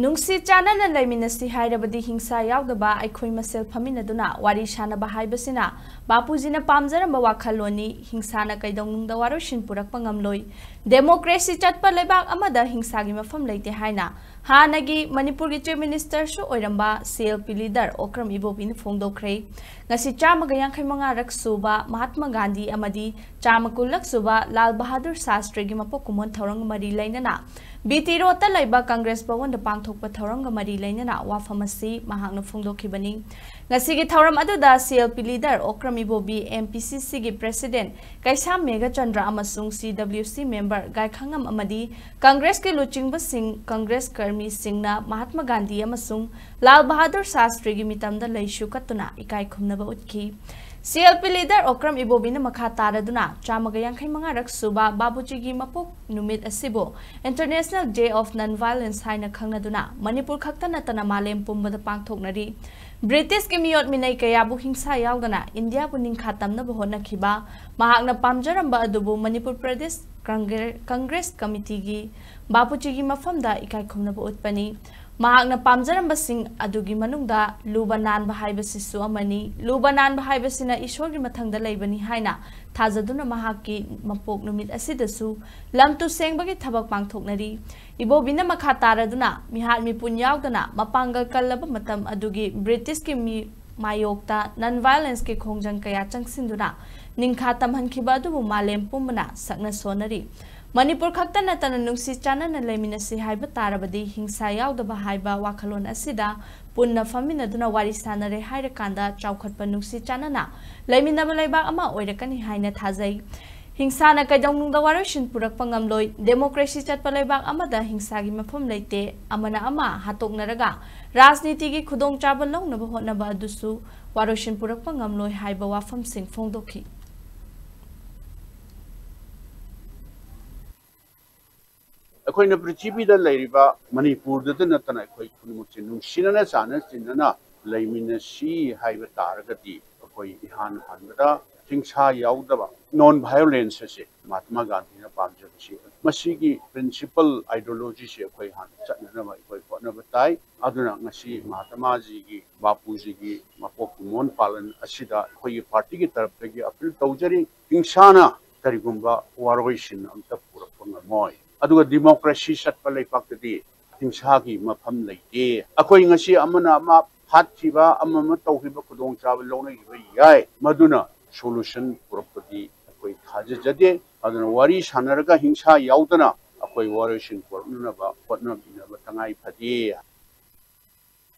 नुसी चानन लेमिनसी हाइरबदी हिंसा यावदबा अखोय मसेल फमिनदुना वारी शानबा हाइबसिना बापूजीना पामजरम वाखलोनी हिंसाना कैदोंगदा डेमोक्रेसी चटप लेबाग अमदा हिंसागी मफम लेते हैं हा मनपुर की चीफ मिनीस्टर सुरब cell P leader Okram Ibobi फोंदोखे मंगा यांखमक सूब महात्मा गांधी चाम कुलक सूब लाल बहादुर शास्त्री की मपो कम थौर मरी लेना बी टी रोड कंग्रेस भवन पाथोप थौर मरी लेना वाफम से फोंदी थौरम CL P leader Okram Ibobi M P C C president कैसा Meghachandra C W C member गायखा Congress की लुचिब सिंह कंग्रेस कर ꯀꯔꯃꯤꯁꯤꯡꯅ ꯃꯍꯥꯠꯃ ꯒꯥꯟꯙꯤ ꯑꯃꯁꯨꯡ ꯂꯥꯜ ꯕꯍꯥꯗꯨꯔ ꯁꯥꯁꯇ꯭ꯔꯤꯒꯤ ꯃꯤꯇꯝꯗ ꯂꯩꯁꯨ ꯀꯠꯇꯨꯅ ꯏꯀꯥꯏ ꯈꯨꯝꯅꯕ ꯎꯠꯈꯤ ꯁꯤꯑꯦꯜꯄꯤ ꯂꯤꯗꯔ ꯑꯣꯀ꯭ꯔꯝ ꯏꯕꯣꯕꯤꯅ ꯃꯈꯥ ꯇꯥꯔꯗꯨꯅ ꯆꯥꯝꯃꯒ ꯌꯥꯡꯈꯩ ꯃꯉꯥꯔꯛ ꯁꯨꯕ ꯕꯥꯕꯨꯖꯤꯒꯤ ꯃꯄꯣꯛ ꯅꯨꯃꯤꯠ ꯑꯁꯤꯕꯨ ꯏꯟꯇꯔꯅꯦꯁꯅꯦꯜ ꯗꯦ ꯑꯣꯐ ꯅꯟ ꯚꯥꯏꯂꯦꯟꯁ ꯍꯥꯏꯅ ꯈꯪꯅꯗꯨꯅ ꯃꯅꯤꯄꯨꯔ ꯈꯛꯇ ꯅꯠꯇꯅ ꯃꯥꯂꯦꯝ ꯄꯨꯝꯕꯗ ꯄꯥꯡꯊꯣꯛꯅꯔꯤ ꯕ꯭ꯔꯤꯇꯤꯁꯀꯤ ꯃꯤꯑꯣꯠ ꯃꯤꯅꯩ ꯀꯌꯥꯕꯨ ꯍꯤꯡꯁꯥ ꯌꯥꯎꯗꯅ ꯏꯟꯗꯤꯌꯥꯕꯨ ꯅꯤꯡꯈꯥ ꯇꯝꯅꯕ ꯍꯣꯠꯅꯈꯤꯕ ꯃꯍꯥꯛꯅ Congress committee की बापूची की मफम इकाय खुमनब उत्पनी महाग्न लुब नानब लुब नानब हाइबसिना ईश्वर की मथंगदा लेबनी हाइना थाजदुना मपोक नुमित असिदसु लमतु सेंगबगी थबक मखा तारदुना मिहार मिपुन यावदना ब्रिटिश की ꯃꯥꯌꯣꯛꯇ ꯅꯟ ꯚꯥꯏꯂꯦꯟꯁꯀꯤ ꯈꯣꯡꯖꯪ ꯀꯌꯥ ꯆꯪꯁꯤꯟꯗꯨꯅ ꯅꯤꯡꯈꯥ ꯇꯝꯍꯟꯈꯤꯕ ꯑꯗꯨꯕꯨ ꯃꯥꯂꯦꯝ ꯄꯨꯝꯕꯅ ꯁꯛꯅ ꯁꯣꯟꯅꯔꯤ ꯃꯅꯤꯄꯨꯔ ꯈꯛꯇ ꯅꯠꯇꯅ ꯅꯨꯡꯁꯤ ꯆꯥꯟꯅꯅ ꯂꯩꯃꯤꯟꯅꯁꯤ ꯍꯥꯏꯕ ꯇꯥꯔꯕꯗꯤ ꯍꯤꯡꯁꯥ ꯌꯥꯎꯗꯕ ꯍꯥꯏꯕ ꯋꯥꯈꯜꯂꯣꯟ ꯑꯁꯤꯗ ꯄꯨꯟꯅ ꯐꯝꯃꯤꯟꯅꯗꯨꯅ ꯋꯥꯔꯤ ꯁꯥꯟꯅꯔꯦ ꯍꯥꯏꯔꯀꯥꯟꯗ ꯆꯥꯎꯈꯠꯄ ꯅꯨꯡꯁꯤ ꯆꯥꯟꯅꯅ ꯂꯩꯃꯤꯟꯅꯕ ꯂꯩꯕꯥꯛ ꯑꯃ ꯑꯣꯏꯔꯛꯀꯅꯤ ꯍꯥꯏꯅ ꯊꯥꯖꯩ ꯍꯤꯡꯁꯥꯅ ꯀꯩꯗꯧꯅꯨꯡꯗ ꯋꯥꯔꯣꯏꯁꯤꯟ ꯄꯨꯔꯛꯄ ꯉꯝꯂꯣꯏ ꯗꯦꯃꯣꯀ꯭ꯔꯦꯁꯤ ꯆꯠꯄ ꯂꯩꯕꯥꯛ ꯑꯃꯗ ꯍꯤꯡꯁꯥꯒꯤ ꯃꯐꯝ ꯂꯩꯇꯦ ꯑꯃꯅ ꯑꯃ ꯍꯥꯠꯇꯣꯛꯅꯔꯒ ꯔꯥꯖꯅꯤꯇꯤꯒꯤ ꯈꯨꯗꯣꯡꯆꯥꯕ ꯂꯧꯅꯕ ꯍꯣꯠꯅꯕ ꯑꯗꯨꯁꯨ ꯋꯥꯔꯣꯏꯁꯤꯟ ꯄꯨꯔꯛꯄ ꯉꯝꯂꯣꯏ ꯍꯥꯏꯕ ꯋꯥꯐꯝꯁꯤꯡ ꯐꯣꯡꯗꯣꯛꯈꯤ ꯑꯩꯈꯣꯏꯅ ꯄ꯭ꯔꯤꯊꯤꯕꯤꯗ ꯂꯩꯔꯤꯕ ꯃꯅꯤꯄꯨꯔꯗꯇ ꯅꯠꯇꯅ ꯑꯩꯈꯣꯏ ꯈꯨꯗꯤꯡꯃꯛꯁꯦ ꯅꯨꯡꯁꯤꯅꯅ ꯆꯥꯟꯅ ꯆꯤꯟꯅꯅ ꯂꯩꯃꯤꯟꯅꯁꯤ ꯍꯥꯏꯕ ꯇꯥꯔꯒꯗꯤ ꯑꯩꯈꯣꯏ ꯏꯍꯥꯟ ꯍꯥꯟꯕꯗ ꯍꯤꯡꯁꯥ ꯌꯥꯎꯗꯕ ꯅꯣꯟ ꯚꯥꯏꯌꯣꯂꯦꯟꯁ ꯑꯁꯦ ꯃꯍꯥꯠꯃꯥ ꯒꯥꯟꯙꯤꯅ ꯄꯥꯝꯖꯕꯁꯤ ꯃꯁꯤꯒꯤ ꯄ꯭ꯔꯤꯟꯁꯤꯄꯜ ꯑꯥꯏꯗꯤꯌꯣꯂꯣꯖꯤꯁꯦ ꯑꯩꯈꯣꯏ ꯍꯥꯟꯅ ꯆꯠꯅꯅꯕ ꯑꯩꯈꯣꯏ ꯍꯣꯠꯅꯕ ꯇꯥꯏ ꯑꯗꯨꯅ ꯉꯁꯤ ꯃꯍꯥꯠꯃꯥꯖꯤꯒꯤ ꯕꯥꯄꯨꯖꯤꯒꯤ ꯃꯄꯣꯛ ꯀꯨꯝꯑꯣꯟ ꯄꯥꯂꯟ ꯑꯁꯤꯗ ꯑꯩꯈꯣꯏꯒꯤ ꯄꯥꯔꯇꯤꯒꯤ ꯇꯔꯐꯇꯒꯤ ꯑꯄꯤꯜ ꯇꯧꯖꯔꯤ ꯍꯤꯡꯁꯥꯅ ꯀꯔꯤꯒꯨꯝꯕ ꯋꯥꯔꯣꯏꯁꯤꯟ ꯑꯝꯇ ꯄꯨꯔꯛꯄ ꯉꯝꯃꯣꯏ ꯑꯗꯨꯒ ꯗꯤꯃꯣꯀ꯭ꯔꯦꯁꯤ ꯆꯠꯄ ꯂꯩꯄꯥꯛꯇꯗꯤ ꯍꯤꯡꯁꯥꯒꯤ ꯃꯐꯝ ꯂꯩꯇꯦ ꯑꯩꯈꯣꯏ ꯉꯁꯤ ꯑꯃꯅ ꯑꯃ ꯐꯥꯠꯈꯤꯕ ꯑꯃ ꯑꯃ ꯇꯧꯈꯤꯕ ꯈꯨꯗꯣꯡꯆꯥꯕ ꯂꯧꯅꯈꯤꯕ ꯌꯥꯏ ꯃꯗꯨꯅ ꯁꯣꯂꯨꯁꯟ ꯄꯨꯔꯛꯄꯗꯤ ꯑꯩꯈꯣꯏ ꯊꯥꯖꯖꯗꯦ ꯑꯗꯨꯅ ꯋꯥꯔꯤ ꯁꯥꯟꯅꯔꯒ ꯍꯤꯡꯁꯥ ꯌꯥꯎꯗꯅ ꯑꯩꯈꯣꯏ ꯋꯥꯔꯣꯏꯁꯤꯟ ꯄꯨꯔꯛꯅꯅꯕ ꯍꯣꯠꯅꯕꯤꯅꯕ ꯇꯉꯥꯏ ꯐꯗꯦ